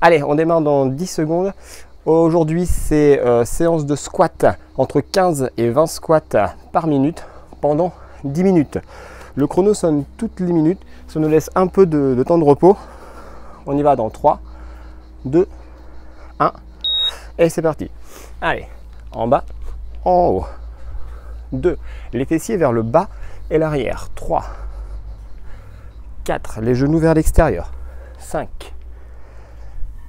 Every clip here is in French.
Allez, on démarre dans 10 secondes. Aujourd'hui, c'est euh, séance de squat entre 15 et 20 squats par minute pendant 10 minutes. Le chrono sonne toutes les minutes. Ça nous laisse un peu de, de temps de repos. On y va dans 3, 2, 1. Et c'est parti. Allez, en bas, en haut. 2. Les fessiers vers le bas et l'arrière. 3. 4. Les genoux vers l'extérieur. 5.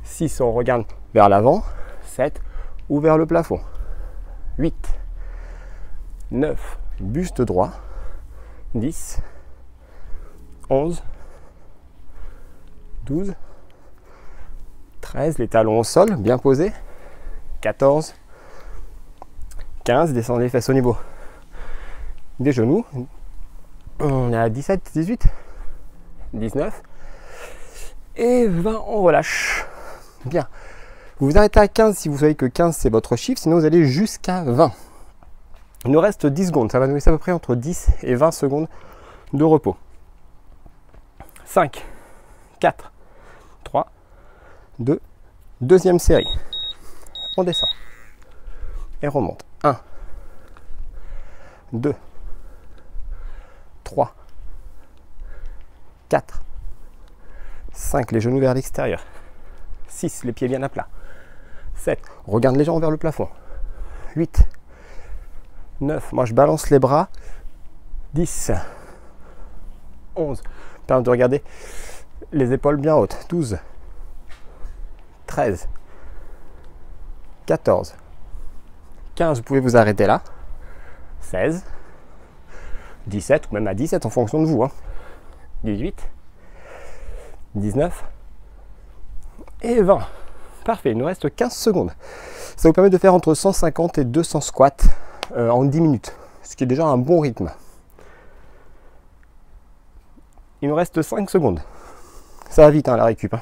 6. On regarde vers l'avant. 7. Ou vers le plafond. 8. 9. Buste droit. 10. 11. 12. 13. Les talons au sol, bien posés. 14. 15. Descendez les fesses au niveau des genoux. On est à 17, 18, 19 et 20, on relâche. Bien. Vous vous arrêtez à 15 si vous savez que 15 c'est votre chiffre, sinon vous allez jusqu'à 20. Il nous reste 10 secondes, ça va nous laisser à peu près entre 10 et 20 secondes de repos. 5, 4, 3, 2, deuxième série. On descend et remonte. 1, 2, 3, 4, 5, les genoux vers l'extérieur. 6, les pieds bien à plat. 7, regarde les jambes vers le plafond. 8, 9, moi je balance les bras. 10, 11, permet de regarder les épaules bien hautes. 12, 13, 14, 15, vous pouvez vous arrêter là. 16, 17 ou même à 17 en fonction de vous. Hein. 18, 19 et 20. Parfait, il nous reste 15 secondes. Ça vous permet de faire entre 150 et 200 squats euh, en 10 minutes, ce qui est déjà un bon rythme. Il nous reste 5 secondes. Ça va vite hein, la récup.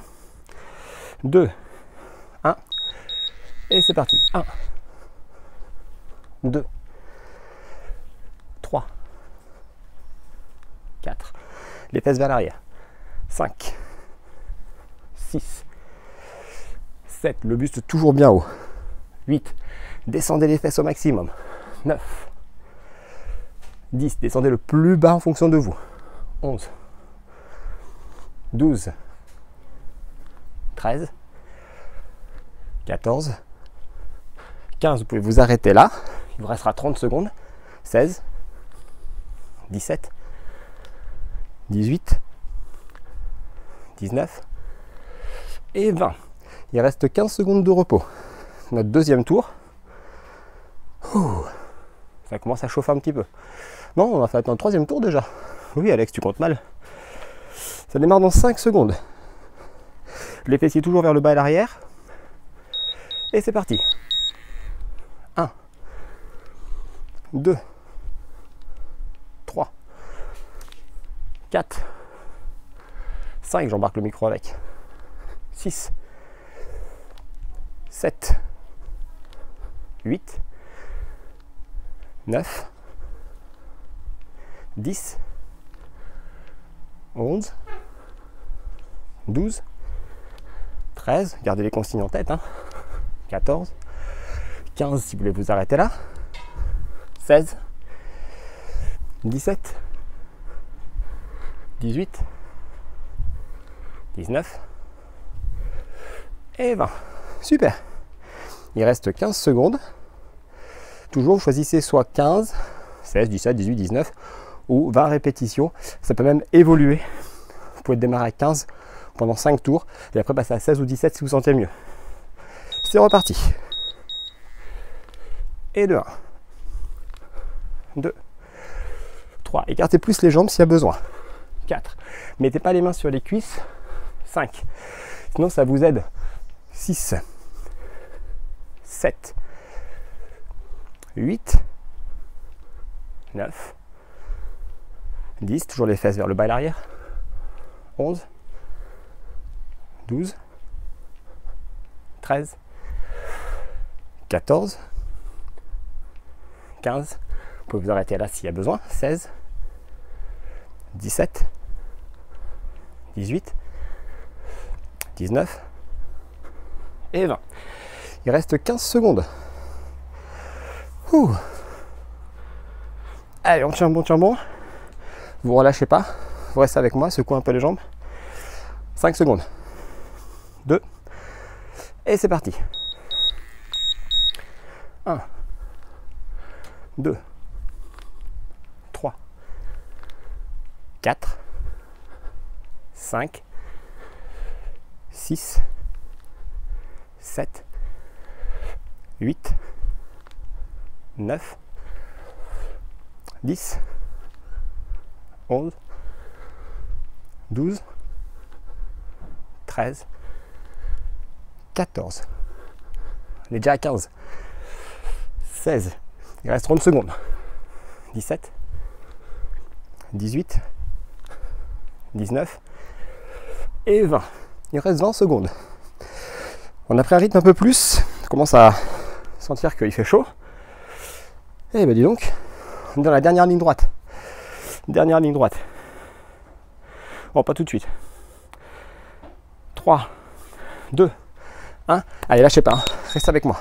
2, 1, et c'est parti. 1, 2, 3, 4, les fesses vers l'arrière, 5, 6, 7, le buste toujours bien haut, 8, descendez les fesses au maximum, 9, 10, descendez le plus bas en fonction de vous, 11, 12, 13, 14, 15, vous pouvez vous arrêter là, il vous restera 30 secondes, 16, 17, 18, 19 et 20. Il reste 15 secondes de repos. Notre deuxième tour. ça commence à chauffer un petit peu. Non, on a fait un troisième tour déjà. Oui, Alex, tu comptes mal. Ça démarre dans 5 secondes. Les fessiers toujours vers le bas et l'arrière. Et c'est parti. 1, 2, 3, 4, 5, j'embarque le micro avec. 6, 7, 8, 9, 10, 11, 12, 13, gardez les consignes en tête, hein, 14, 15 si vous voulez vous arrêter là, 16, 17, 18, 19 et 20. Super. Il reste 15 secondes. Toujours, choisissez soit 15, 16, 17, 18, 19 ou 20 répétitions. Ça peut même évoluer. Vous pouvez démarrer à 15 pendant 5 tours et après passer à 16 ou 17 si vous sentez mieux. C'est reparti. Et de 1. 2. 3. Écartez plus les jambes s'il y a besoin. 4. Mettez pas les mains sur les cuisses. 5. Sinon, ça vous aide. 6. 7. 8. 9. 10. Toujours les fesses vers le bas et l'arrière. 11. 12. 13. 14. 15. Vous pouvez vous arrêter là s'il y a besoin. 16. 17. 18. 19, et 20. Il reste 15 secondes. Ouh. Allez, on tient bon, on tient bon. Vous relâchez pas. Vous restez avec moi, secouez un peu les jambes. 5 secondes. 2. Et c'est parti. 1. 2. 3. 4. 5. 6. 7. 8. 9. 10. 11. 12. 13. 14. On est déjà à 15. 16. Il reste 30 secondes. 17. 18. 19. Et 20. Il reste 20 secondes. On a pris un rythme un peu plus. On commence à sentir qu'il fait chaud. Et ben dis donc, dans la dernière ligne droite. Dernière ligne droite. Bon, pas tout de suite. 3, 2, 1. Allez, lâchez pas. Hein. Reste avec moi.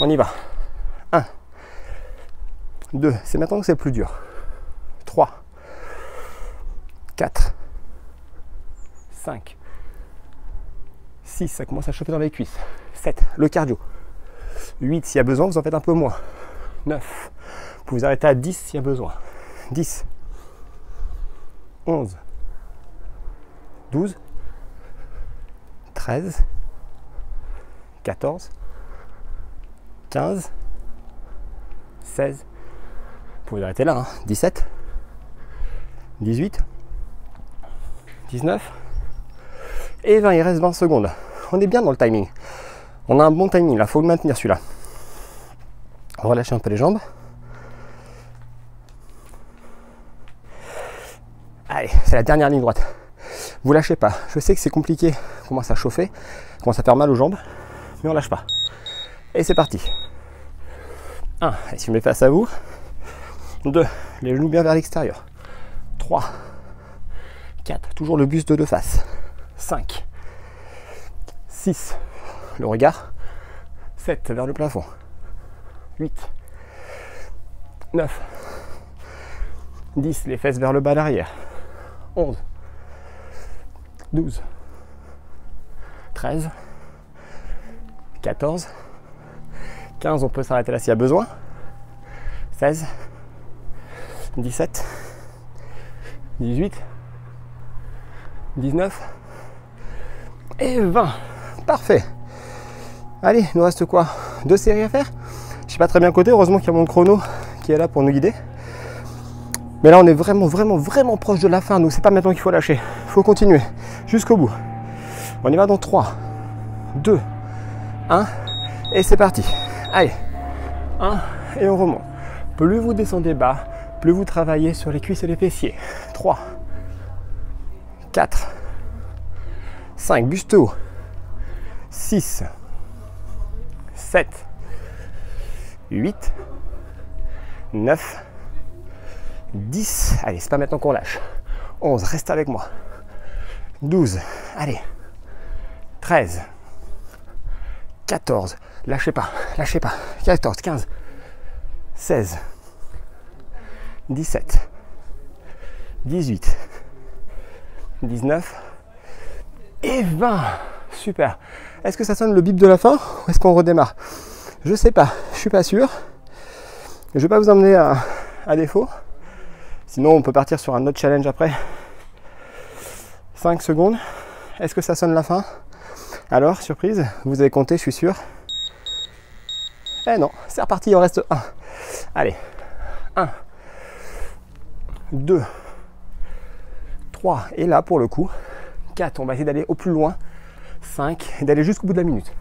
On y va. 1, 2. C'est maintenant que c'est le plus dur. 3, 4, 5, 6. Ça commence à chauffer dans les cuisses. 7. Le cardio. 8. S'il y a besoin, vous en faites un peu moins. 9. Vous vous arrêter à 10 s'il y a besoin. 10. 11. 12. 13. 14. 15. 16. Vous pouvez arrêter là. 17. 18. 19. Et 20. Il reste 20 secondes. On est bien dans le timing. On a un bon timing là. Il faut le maintenir celui-là. Relâchez un peu les jambes. Allez, c'est la dernière ligne droite. Vous lâchez pas. Je sais que c'est compliqué. On commence à chauffer. On commence à faire mal aux jambes. Mais on lâche pas. Et c'est parti. 1. Et si je mets face à vous. 2. Les genoux bien vers l'extérieur. 3. 4. Toujours le buste de face. 5. 6. Le regard. 7. Vers le plafond. 8. 9. 10. Les fesses vers le bas l'arrière. 11, 12, 13, 14, 15, on peut s'arrêter là s'il y a besoin, 16, 17, 18, 19 et 20. Parfait. Allez, il nous reste quoi? Deux séries à faire? Je sais pas très bien côté, heureusement qu'il y a mon chrono qui est là pour nous guider. Mais là, on est vraiment, vraiment, vraiment proche de la fin. Donc, c'est pas maintenant qu'il faut lâcher. Il faut continuer jusqu'au bout. On y va dans 3, 2, 1. Et c'est parti. Allez. 1. Et on remonte. Plus vous descendez bas, plus vous travaillez sur les cuisses et les fessiers. 3, 4, 5. Buste haut. 6, 7, 8, 9, 10. Allez, c'est pas maintenant qu'on lâche. 11. Reste avec moi. 12. Allez. 13. 14. Lâchez pas. Lâchez pas. 14. 15. 16. 17. 18. 19. Et 20. Super. Est-ce que ça sonne le bip de la fin ou est-ce qu'on redémarre? Je sais pas. Je suis pas sûr. Je vais pas vous emmener à, à défaut. Sinon, on peut partir sur un autre challenge après. 5 secondes. Est-ce que ça sonne la fin? Alors, surprise, vous avez compté, je suis sûr. Eh non, c'est reparti, il en reste 1. Allez, 1, 2, 3, et là pour le coup, 4, on va essayer d'aller au plus loin, 5, et d'aller jusqu'au bout de la minute.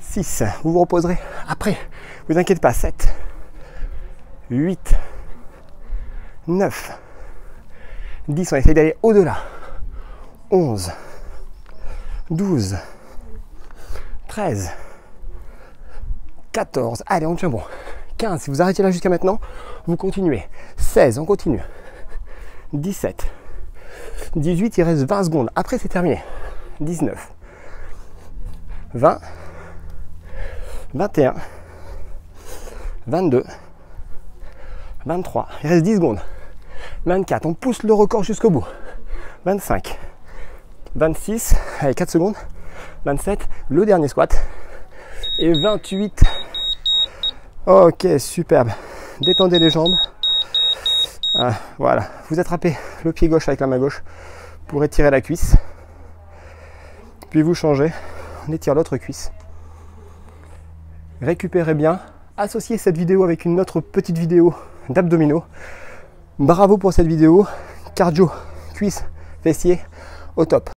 6, vous vous reposerez après, vous inquiétez pas, 7, 8, 9, 10, on essaye d'aller au-delà. 11, 12, 13, 14, allez, on tient bon. 15, si vous arrêtez là jusqu'à maintenant, vous continuez. 16, on continue. 17, 18, il reste 20 secondes. Après, c'est terminé. 19, 20, 21, 22, 23, il reste 10 secondes. 24, on pousse le record jusqu'au bout. 25, 26, allez 4 secondes. 27, le dernier squat. Et 28. Ok, superbe. Détendez les jambes. Ah, voilà, vous attrapez le pied gauche avec la main gauche pour étirer la cuisse. Puis vous changez, on étire l'autre cuisse. Récupérez bien. Associez cette vidéo avec une autre petite vidéo d'abdominaux. Bravo pour cette vidéo. Cardio, cuisse, fessier, au top.